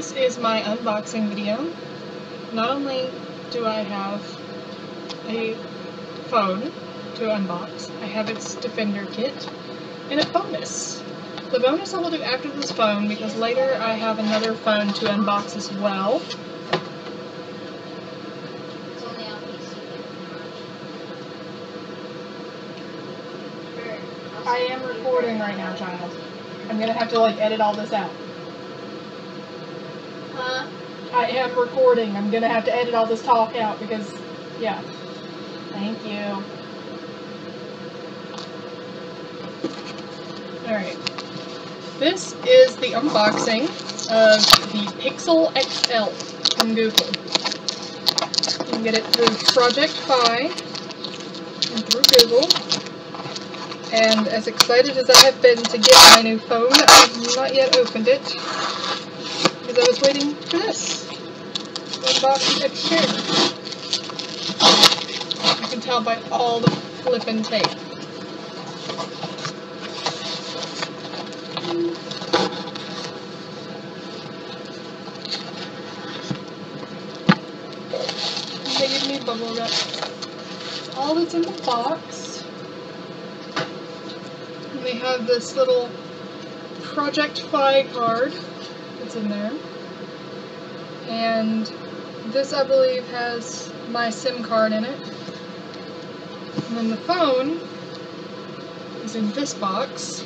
this is my unboxing video. Not only do I have a phone to unbox, I have its Defender kit and a bonus. The bonus I will do after this phone because later I have another phone to unbox as well. I am recording right now, child. I'm gonna have to like edit all this out. I am recording. I'm gonna have to edit all this talk out because, yeah. Thank you. Alright. This is the unboxing of the Pixel XL from Google. You can get it through Project Fi and through Google. And as excited as I have been to get my new phone, I have not yet opened it because I was waiting for this. Unbox it share. You can tell by all the flippin' tape. They give me bubble wrap. All that's in the box. And they have this little Project Fi card that's in there. And this, I believe, has my SIM card in it. And then the phone is in this box.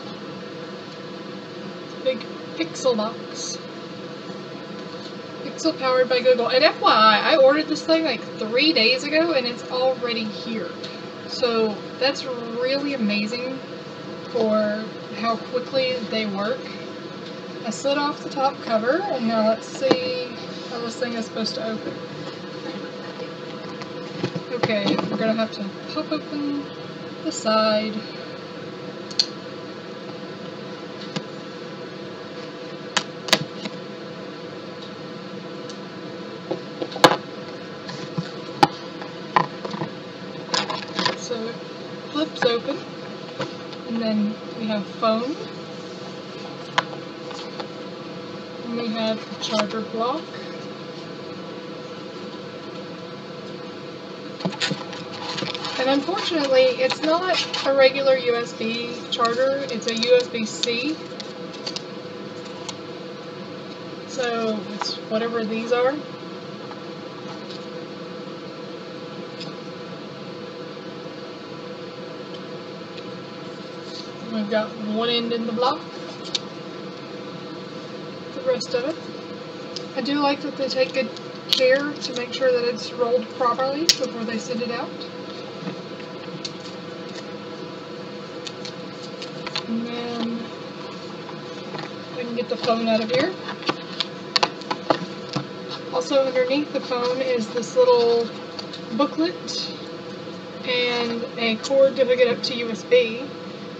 Big Pixel box. Pixel powered by Google. And FYI, I ordered this thing like three days ago and it's already here. So that's really amazing for how quickly they work. I slid off the top cover and now let's see how this thing is supposed to open. Okay, we're gonna have to pop open the side. So it flips open, and then we have phone, and we have the charger block. And unfortunately, it's not a regular USB charger, it's a USB-C. So it's whatever these are. We've got one end in the block. The rest of it. I do like that they take good care to make sure that it's rolled properly before they send it out. And then we can get the phone out of here. Also underneath the phone is this little booklet and a cord to hook it up to USB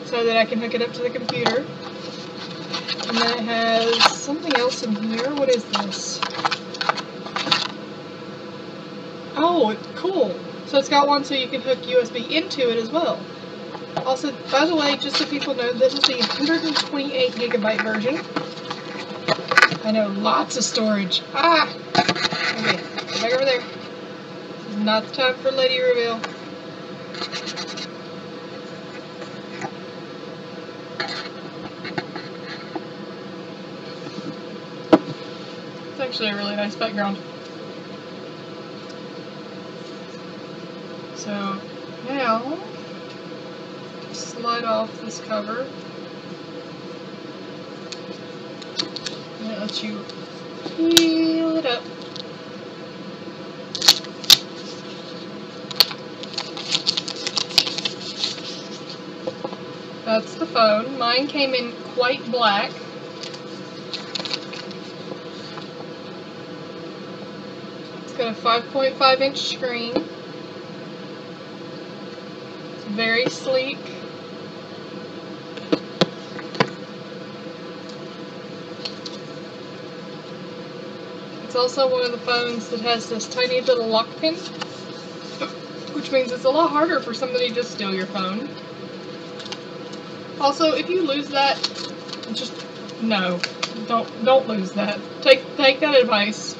so that I can hook it up to the computer. And then it has something else in here. What is this? Oh, cool. So it's got one so you can hook USB into it as well. Also, by the way, just so people know, this is the 128 gigabyte version. I know, lots of storage. Ah! Okay, back over there. This is not the time for lady reveal. Actually a really nice background. So, now, slide off this cover. And it lets you peel it up. That's the phone. Mine came in quite black. Got a 5.5 inch screen. It's very sleek. It's also one of the phones that has this tiny little lock pin, which means it's a lot harder for somebody to steal your phone. Also, if you lose that, just no. don't don't lose that. Take take that advice.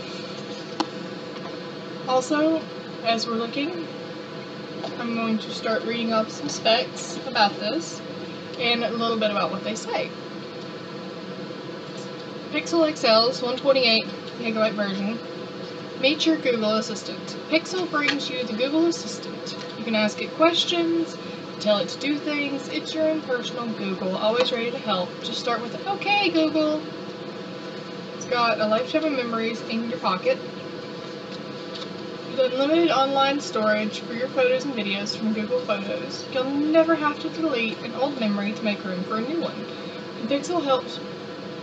Also, as we're looking, I'm going to start reading off some specs about this and a little bit about what they say. Pixel XL's 128 gigabyte version. Meet your Google Assistant. Pixel brings you the Google Assistant. You can ask it questions, tell it to do things. It's your own personal Google, always ready to help. Just start with, okay, Google. It's got a lifetime of memories in your pocket. With unlimited online storage for your photos and videos from Google Photos. You'll never have to delete an old memory to make room for a new one. And Pixel helps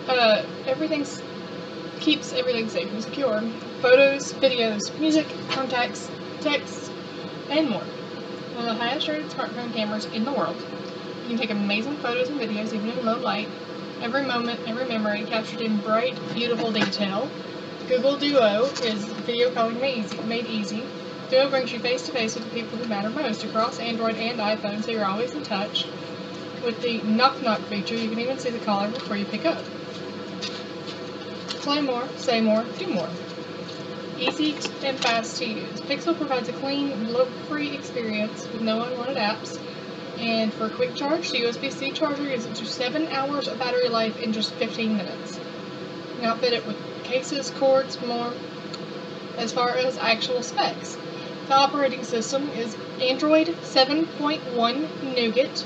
uh, everything keeps everything safe and secure. Photos, videos, music, contacts, texts, and more. One of the highest rated smartphone cameras in the world. You can take amazing photos and videos even in low light. Every moment, every memory captured in bright, beautiful detail. Google Duo is video calling made easy. Duo brings you face to face with the people who matter most across Android and iPhone, so you're always in touch. With the knock knock feature, you can even see the caller before you pick up. Play more, say more, do more. Easy and fast to use. Pixel provides a clean, bloat-free experience with no unwanted apps. And for a quick charge, the USB-C charger gives up to 7 hours of battery life in just 15 minutes. Outfit it with cases, cords, more. As far as actual specs, the operating system is Android 7.1 Nougat,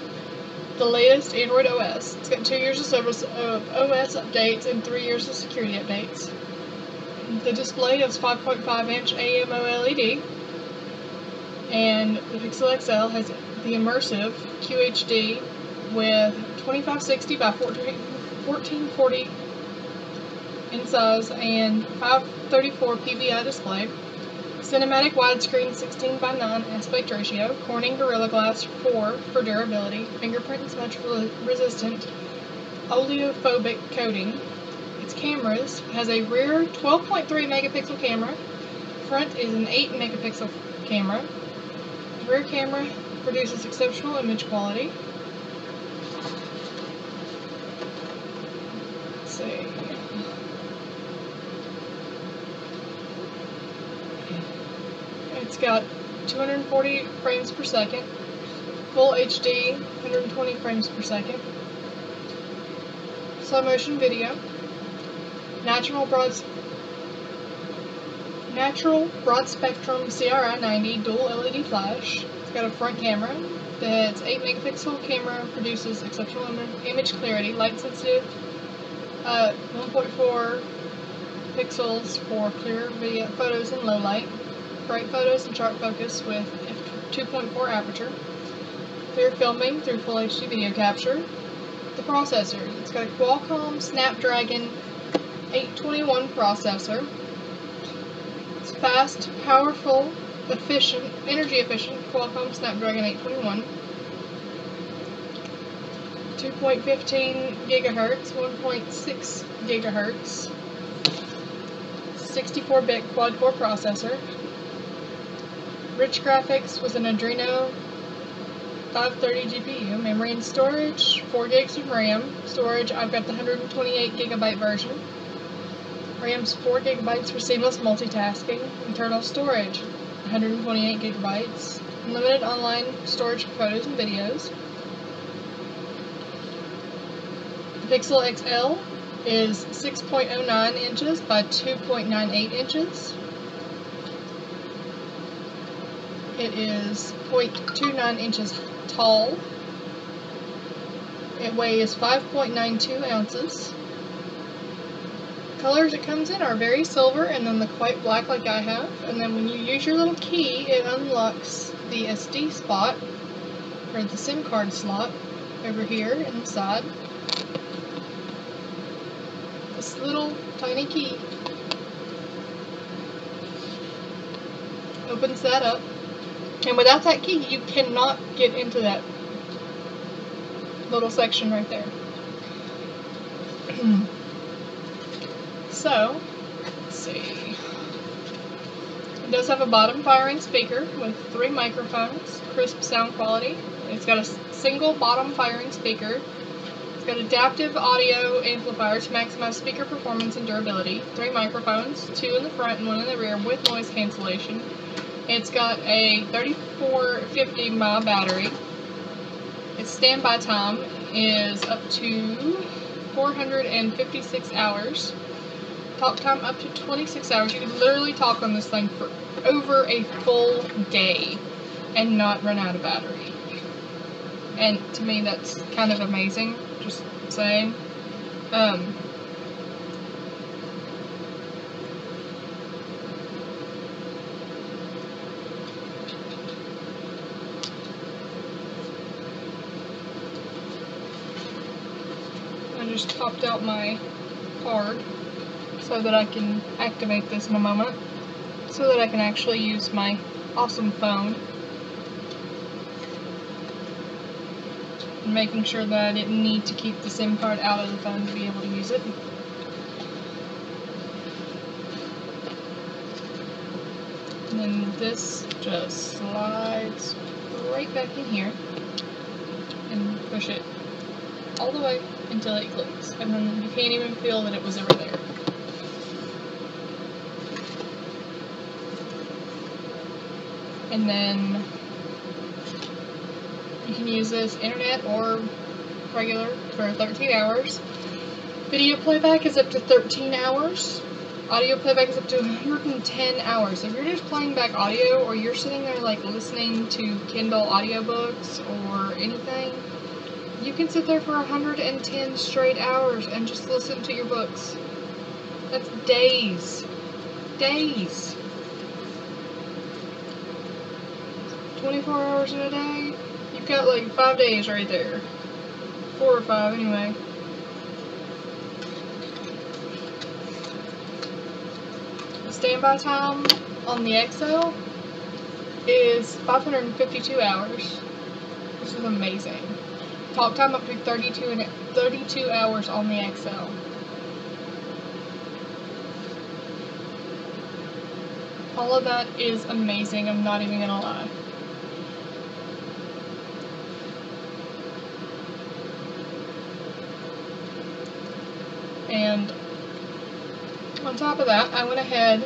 the latest Android OS. It's got two years of service uh, of OS updates and three years of security updates. The display is 5.5 inch AMOLED, and the Pixel XL has the immersive QHD with 2560 by 1440 in size and 534 PPI display. Cinematic widescreen 16 by 9 aspect ratio, Corning Gorilla Glass 4 for durability, fingerprint and smudge resistant, oleophobic coating. Its cameras has a rear 12.3 megapixel camera, front is an 8 megapixel camera. The rear camera produces exceptional image quality. Let's see. It's got 240 frames per second, full HD, 120 frames per second, slow motion video, natural broad natural broad spectrum CRI 90 dual LED flash. It's got a front camera that's 8 megapixel camera produces exceptional Im image clarity, light sensitive, uh, 1.4 pixels for clear video photos in low light bright photos and sharp focus with f2.4 aperture. Clear filming through full HD video capture. The processor. It's got a Qualcomm Snapdragon 821 processor. It's fast, powerful, efficient, energy efficient Qualcomm Snapdragon 821. 2.15 gigahertz, 1.6 gigahertz, 64-bit quad-core processor, Rich graphics with an Adreno 530 GPU, memory and storage, 4 gigs of RAM. Storage, I've got the 128 gigabyte version. RAM's 4 gigabytes for seamless multitasking. Internal storage, 128 gigabytes. Unlimited online storage for photos and videos. The Pixel XL is 6.09 inches by 2.98 inches. It is 0.29 inches tall. It weighs 5.92 ounces. Colors it comes in are very silver and then the quite black like I have. And then when you use your little key, it unlocks the SD spot, or the SIM card slot, over here in the side. This little tiny key opens that up. And without that key, you cannot get into that little section right there. so, let's see. It does have a bottom firing speaker with three microphones, crisp sound quality. It's got a single bottom firing speaker. It's got adaptive audio amplifier to maximize speaker performance and durability. Three microphones, two in the front and one in the rear with noise cancellation. It's got a 3450 mAh battery. Its standby time is up to 456 hours. Talk time up to 26 hours. You can literally talk on this thing for over a full day and not run out of battery. And to me, that's kind of amazing. Just saying. Um, just popped out my card so that I can activate this in a moment so that I can actually use my awesome phone making sure that I didn't need to keep the SIM card out of the phone to be able to use it. And then this just slides right back in here and push it all the way until it clicks. And then you can't even feel that it was ever there. And then you can use this internet or regular for 13 hours. Video playback is up to 13 hours. Audio playback is up to 110 hours. So if you're just playing back audio or you're sitting there like listening to Kindle audiobooks or anything, you can sit there for 110 straight hours and just listen to your books. That's days. Days. 24 hours in a day? You've got like five days right there. Four or five, anyway. The standby time on the XL is 552 hours. This is amazing. Talk time up to 32 and 32 hours on the XL. All of that is amazing, I'm not even gonna lie. And on top of that, I went ahead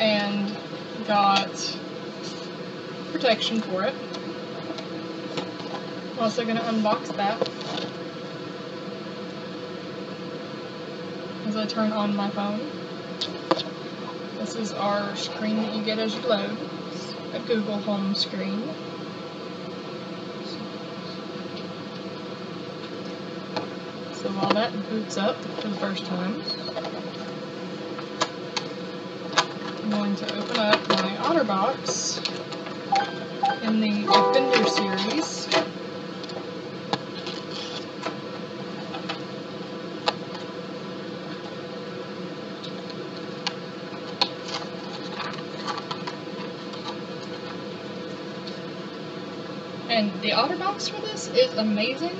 and got protection for it. I'm also going to unbox that as I turn on my phone. This is our screen that you get as you load. It's a Google Home screen. So while that boots up for the first time, I'm going to open up my OtterBox in the Defender series. And the OtterBox for this is amazing.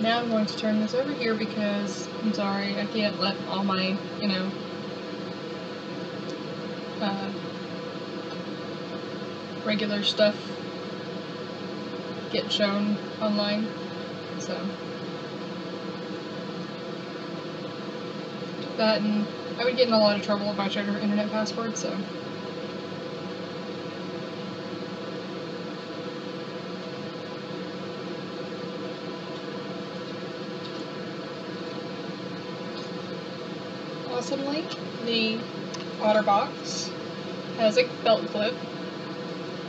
Now I'm going to turn this over here because I'm sorry, I can't let all my, you know, uh, regular stuff get shown online. So that and I would get in a lot of trouble if I showed her internet password, so awesomely, the OtterBox has a belt clip,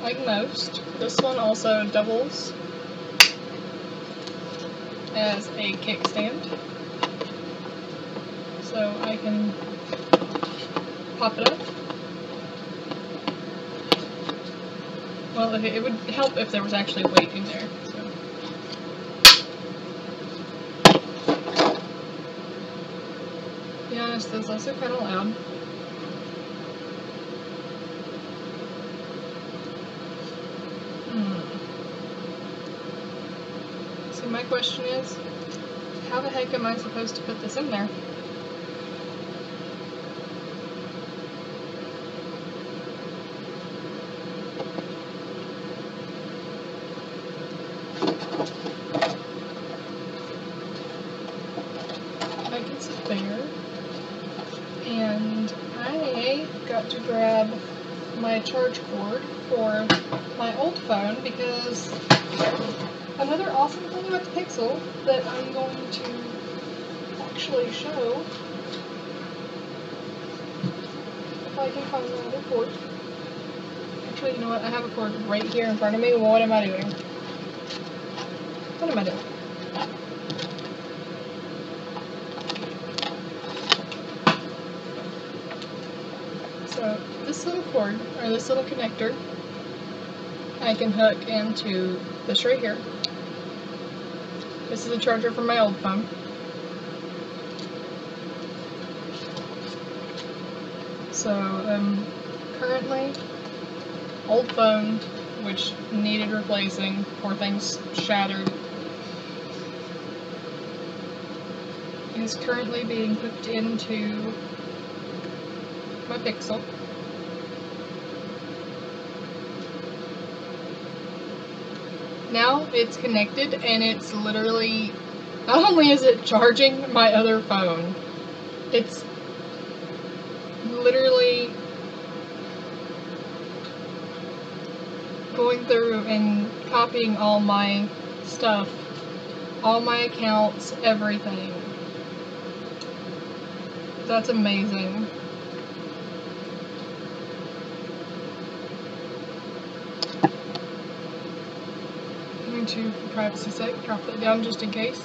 like most. This one also doubles as a kickstand. So I can pop it up. Well, it would help if there was actually weight in there. That's also kind of loud. Hmm. So my question is, how the heck am I supposed to put this in there? To grab my charge cord for my old phone because another awesome thing about the Pixel that I'm going to actually show if I can find the other cord. Actually, you know what? I have a cord right here in front of me. What am I doing? What am I doing? So this little cord, or this little connector, I can hook into this right here. This is a charger for my old phone. So um, currently, old phone, which needed replacing, poor thing's shattered, is currently being hooked into my Pixel. Now it's connected and it's literally, not only is it charging my other phone, it's literally going through and copying all my stuff, all my accounts, everything. That's amazing. To, for privacy's sake, drop that down just in case.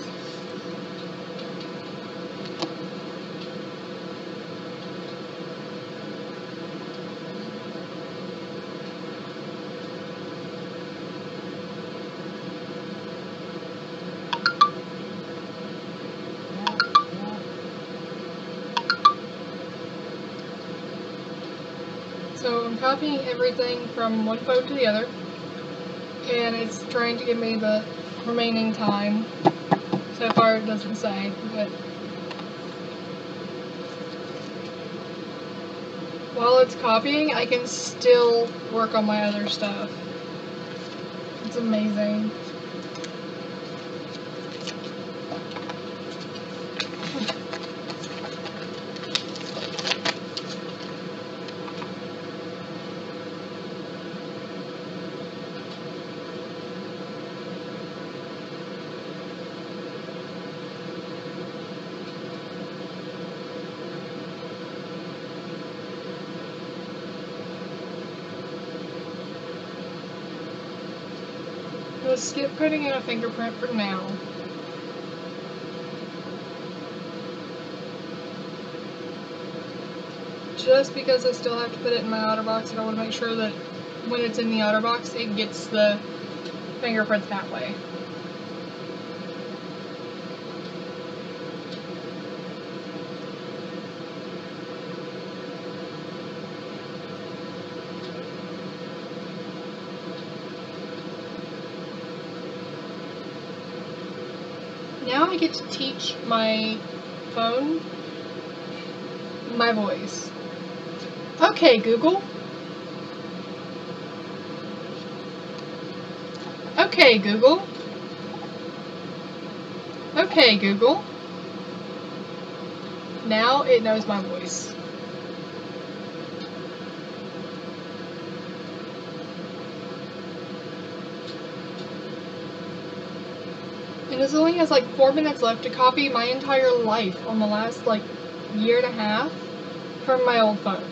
So I'm copying everything from one phone to the other, and it's trying to give me the remaining time. So far it doesn't say, but while it's copying, I can still work on my other stuff. It's amazing. We'll skip putting in a fingerprint for now. Just because I still have to put it in my OtterBox, and I want to make sure that when it's in the OtterBox, it gets the fingerprints that way. To teach my phone my voice. Okay, Google. Okay, Google. Okay, Google. Now it knows my voice. This only has like four minutes left to copy my entire life on the last like year and a half from my old phone.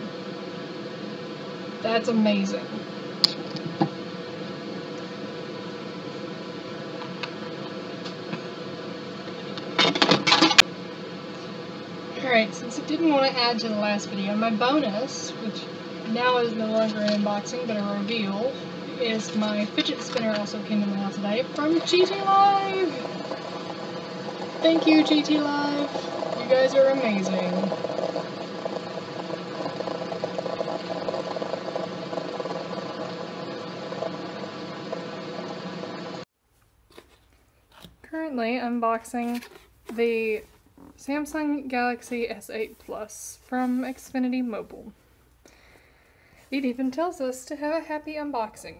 That's amazing. Alright, since it didn't want to add to the last video, my bonus, which now is no longer an unboxing but a reveal, is my fidget spinner also came in the mail today from GT Live! Thank you, GT Live. You guys are amazing. Currently unboxing the Samsung Galaxy S8 Plus from Xfinity Mobile. It even tells us to have a happy unboxing.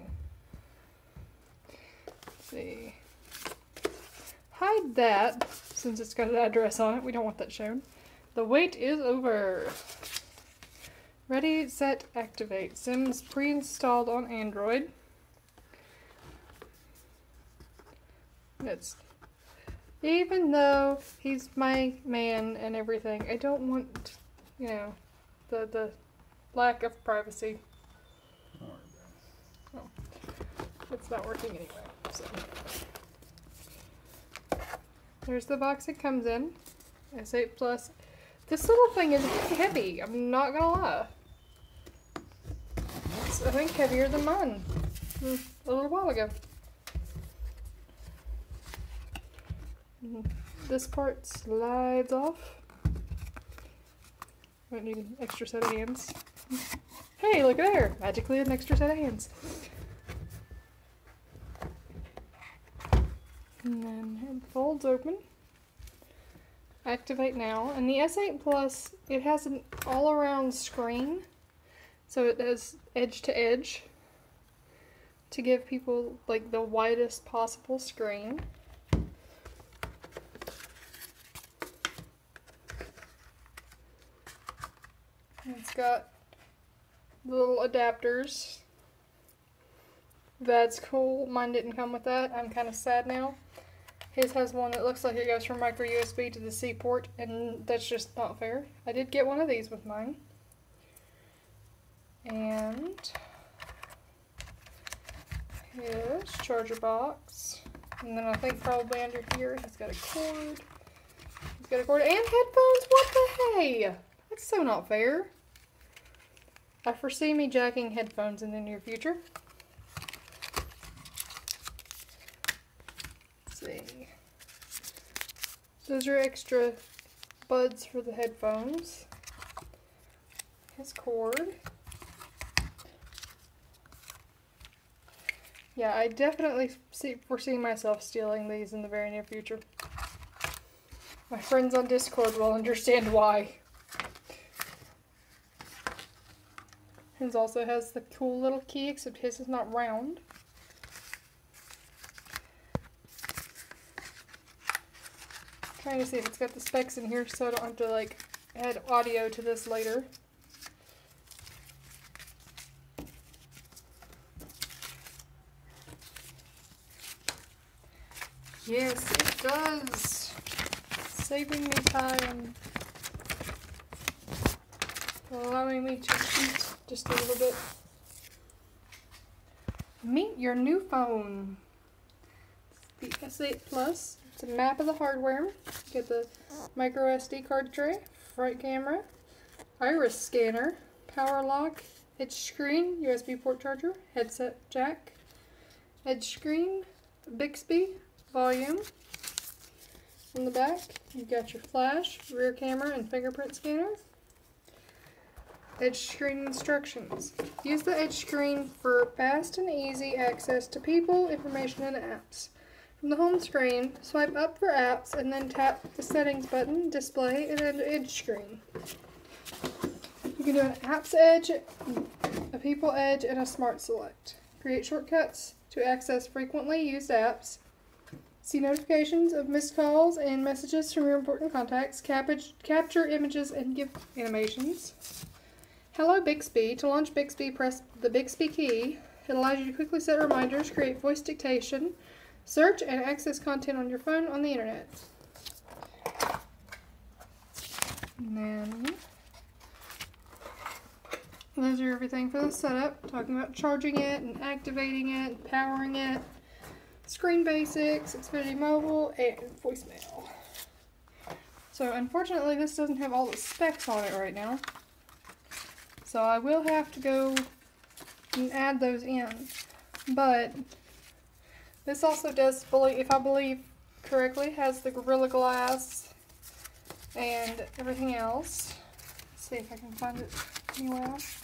Let's see. Hide that, since it's got an address on it. We don't want that shown. The wait is over. Ready, set, activate. Sims pre-installed on Android. It's even though he's my man and everything, I don't want, you know, the the lack of privacy. Don't worry about it. It's not working anyway. So there's the box it comes in. S8 Plus. This little thing is heavy. I'm not gonna lie. It's, I think heavier than mine mm, a little while ago. Mm, This part slides off. Might need an extra set of hands. Hey, look there! Magically an extra set of hands. And then it folds open. Activate now. And the S8 Plus, it has an all around screen. So it has edge to edge to give people like the widest possible screen. And It's got little adapters. That's cool. Mine didn't come with that. I'm kind of sad now. His has one that looks like it goes from micro USB to the C port, and that's just not fair. I did get one of these with mine. And his charger box. And then I think probably under here he's got a cord. He's got a cord and headphones. What the hey? That's so not fair. I foresee me jacking headphones in the near future. Let's see. Those are extra buds for the headphones. His cord. Yeah, I definitely see, foresee myself stealing these in the very near future. My friends on Discord will understand why. His also has the cool little key, except his is not round. Trying to see if it's got the specs in here so I don't have to like add audio to this later. Yes, it does. Saving me time. Allowing me to cheat just a little bit. Meet your new phone. The S8 Plus. It's a map of the hardware. Get the micro SD card tray, front camera, iris scanner, power lock, edge screen, USB port charger, headset jack, edge screen, Bixby, volume. In the back, you've got your flash, rear camera, and fingerprint scanner. Edge screen instructions. Use the edge screen for fast and easy access to people, information, and apps. From the home screen, swipe up for apps and then tap the settings button, display, and then edge screen. You can do an apps edge, a people edge, and a smart select. Create shortcuts to access frequently used apps. See notifications of missed calls and messages from your important contacts. Capture images and GIF animations. Hello Bixby. To launch Bixby, press the Bixby key. It allows you to quickly set reminders, create voice dictation, search, and access content on your phone on the internet. And then those are everything for the setup. Talking about charging it and activating it, powering it, screen basics, Xfinity Mobile, and voicemail. So unfortunately this doesn't have all the specs on it right now. So I will have to go and add those in. But this also does fully, if I believe correctly, has the Gorilla Glass and everything else. Let's see if I can find it anywhere else.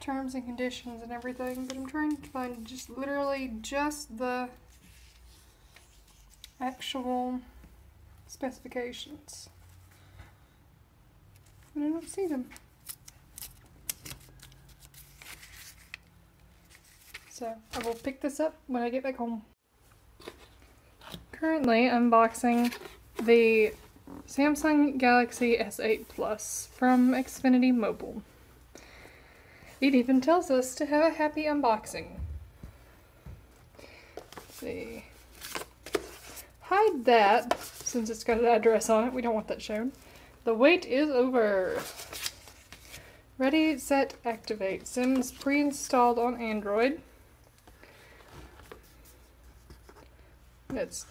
Terms and conditions and everything, but I'm trying to find just literally just the actual specifications. And I don't see them. So I will pick this up when I get back home. Currently unboxing the Samsung Galaxy S8 Plus from Xfinity Mobile. It even tells us to have a happy unboxing. Let's see. Hide that, since it's got an address on it. We don't want that shown. The wait is over. Ready, set, activate. Sims pre-installed on Android. It's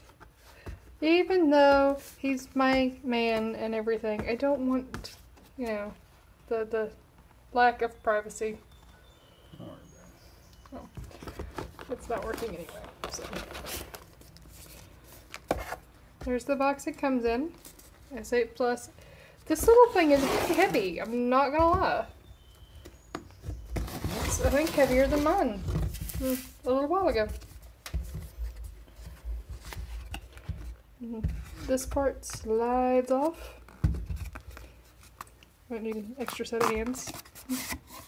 even though he's my man and everything, I don't want, you know, the the lack of privacy. Alright, It's not working anyway. So there's the box it comes in. S8 Plus. This little thing is heavy. I'm not gonna lie. It's, I think heavier than mine mm, a little while ago. Mhm. This part slides off. Might need an extra set of hands.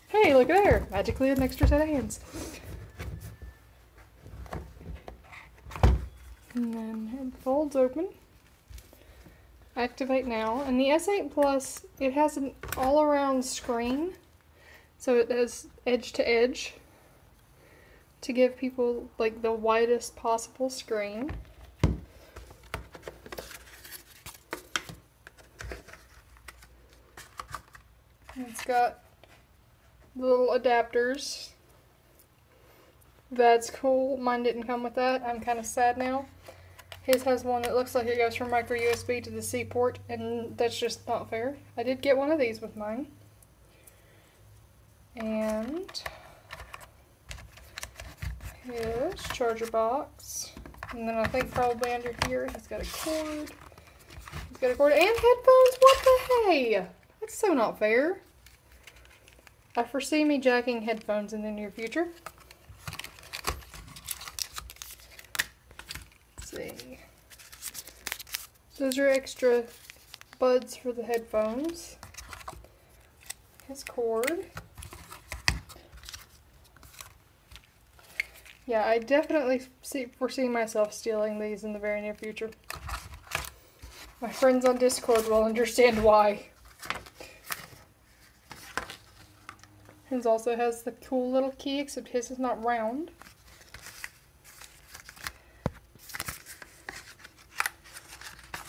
Hey, look there! Magically an extra set of hands. And then it folds open. Activate now. And the S8 Plus, it has an all around screen. So it has edge to edge to give people like the widest possible screen. It's got little adapters. That's cool. Mine didn't come with that. I'm kind of sad now. His has one that looks like it goes from micro USB to the C port, and that's just not fair. I did get one of these with mine. And his charger box. And then I think probably under here he's got a cord. He's got a cord and headphones. What the hey? That's so not fair. I foresee me jacking headphones in the near future. Let's see. Those are extra buds for the headphones. His cord. Yeah, I definitely see, foresee myself stealing these in the very near future. My friends on Discord will understand why. His also has the cool little key, except his is not round.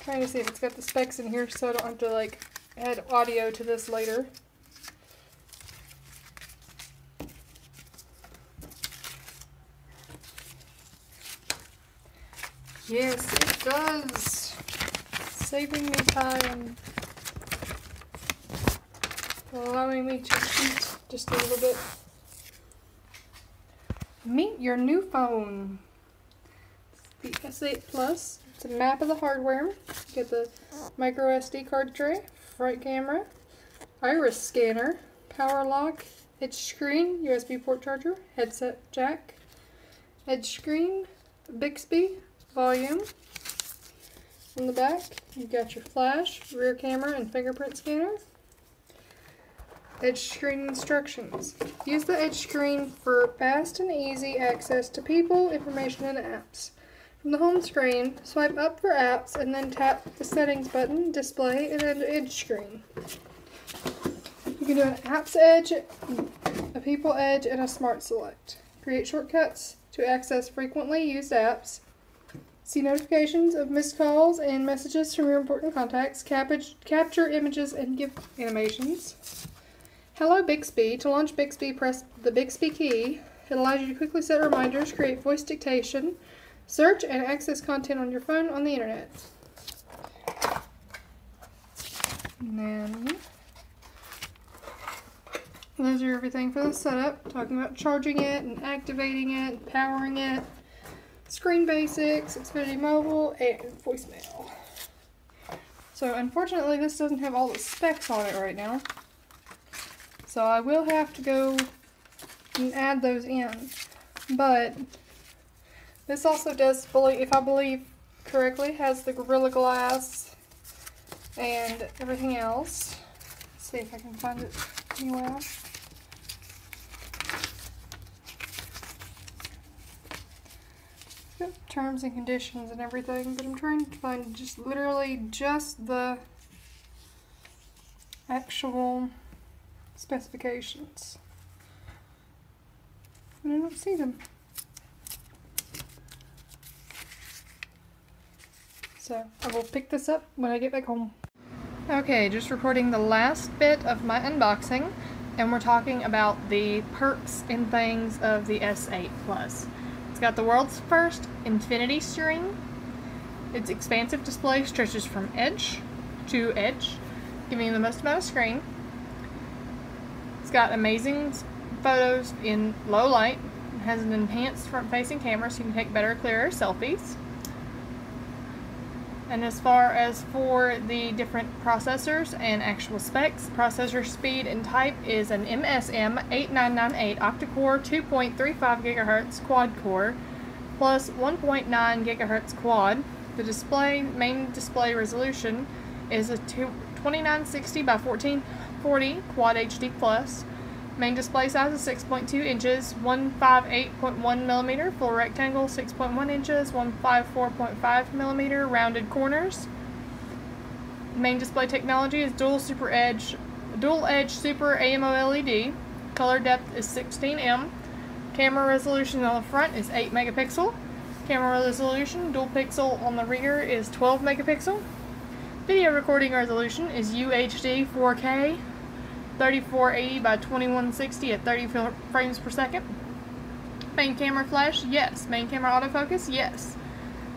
Trying to see if it's got the specs in here so I don't have to like add audio to this later. Yes, it does. Saving me time. Allowing me to cheat just a little bit. Meet your new phone. The S8 Plus. It's a map of the hardware. You get the micro SD card tray, front camera, iris scanner, power lock, edge screen, USB port charger, headset jack, edge screen, Bixby, volume. In the back, you've got your flash, rear camera, and fingerprint scanner. Edge screen instructions. Use the edge screen for fast and easy access to people, information, and apps. From the home screen, swipe up for apps and then tap the settings button, display, and then edge screen. You can do an apps edge, a people edge, and a smart select. Create shortcuts to access frequently used apps. See notifications of missed calls and messages from your important contacts. Capture images and GIF animations. Hello Bixby. To launch Bixby, press the Bixby key. It allows you to quickly set reminders, create voice dictation, search, and access content on your phone on the internet. And then those are everything for the setup. Talking about charging it and activating it, and powering it, screen basics, Xfinity Mobile, and voicemail. So unfortunately, this doesn't have all the specs on it right now. So I will have to go and add those in. But this also does fully, if I believe correctly, has the Gorilla Glass and everything else. Let's see if I can find it anywhere terms and conditions and everything, but I'm trying to find just literally just the actual specifications. But I don't see them. So I will pick this up when I get back home. Okay, just recording the last bit of my unboxing, and we're talking about the perks and things of the S8 Plus. It's got the world's first infinity steering. Its expansive display stretches from edge to edge, giving you the most amount of screen. It's got amazing photos in low light. It has an enhanced front-facing camera so you can take better, clearer selfies. And as far as for the different processors and actual specs, processor speed and type is an MSM 8998 octa-core 2.35 GHz quad core plus 1.9 GHz quad. The display main display resolution is a 2960 by 1440 quad HD plus. Main display size is 6.2 inches, 158.1 millimeter, full rectangle, 6.1 inches, 154.5 millimeter, rounded corners. Main display technology is dual super edge, dual edge super AMOLED. Color depth is 16M. Camera resolution on the front is 8 megapixel. Camera resolution, dual pixel on the rear is 12 megapixel. Video recording resolution is UHD 4K 3480 by 2160 at 30 frames per second. Main camera flash, yes. Main camera autofocus, yes.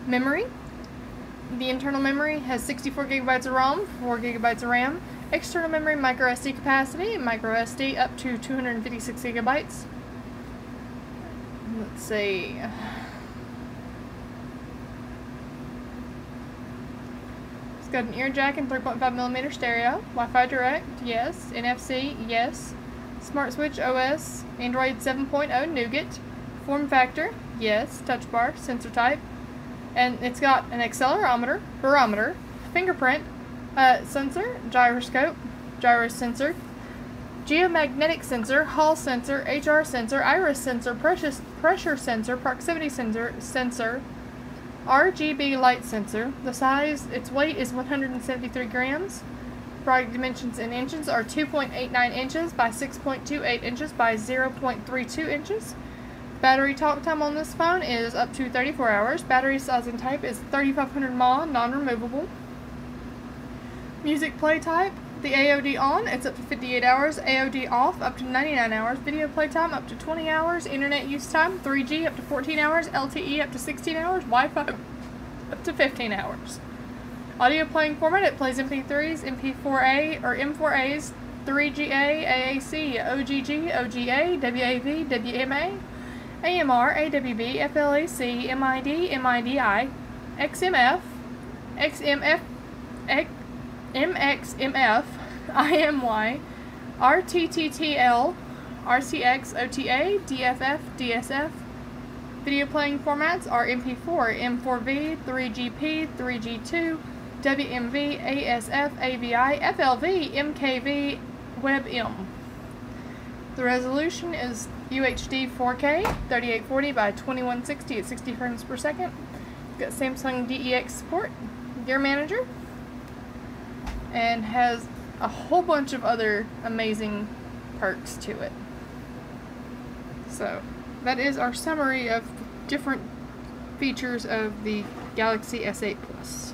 Memory, the internal memory has 64 gigabytes of ROM, 4 gigabytes of RAM. External memory micro SD capacity, micro SD up to 256 gigabytes. Let's see. Got an ear jack and 3.5 millimeter stereo, Wi-Fi direct, yes, NFC, yes, Smart Switch OS, Android 7.0 Nougat, form factor, yes, touch bar, sensor type, and it's got an accelerometer, barometer, fingerprint, uh, sensor, gyroscope, gyro sensor, geomagnetic sensor, Hall sensor, HR sensor, iris sensor, pressure, pressure sensor, proximity sensor, sensor, RGB light sensor. The size, its weight is 173 grams. Product dimensions in inches are 2.89 inches by 6.28 inches by 0.32 inches. Battery talk time on this phone is up to 34 hours. Battery size and type is 3500 mAh, non-removable. Music play type, the AOD on, it's up to 58 hours. AOD off, up to 99 hours. Video play time, up to 20 hours. Internet use time, 3G, up to 14 hours. LTE, up to 16 hours. Wi-Fi, up to 15 hours. Audio playing format, it plays MP3s, MP4A, or M4As, 3GA, AAC, OGG, OGA, WAV, WMA, AMR, AWB, FLAC, MID, MIDI, XMF, XMF, X, MXMF, IMY, RTTTL, RTX, OTA, DFF, DSF. Video playing formats are MP4, M4V, 3GP, 3G2, WMV, ASF, AVI, FLV, MKV, WebM. The resolution is UHD 4K, 3840 by 2160 at 60 frames per second. Got Samsung DeX support, Gear Manager, and has a whole bunch of other amazing perks to it. So that is our summary of different features of the Galaxy S8 Plus.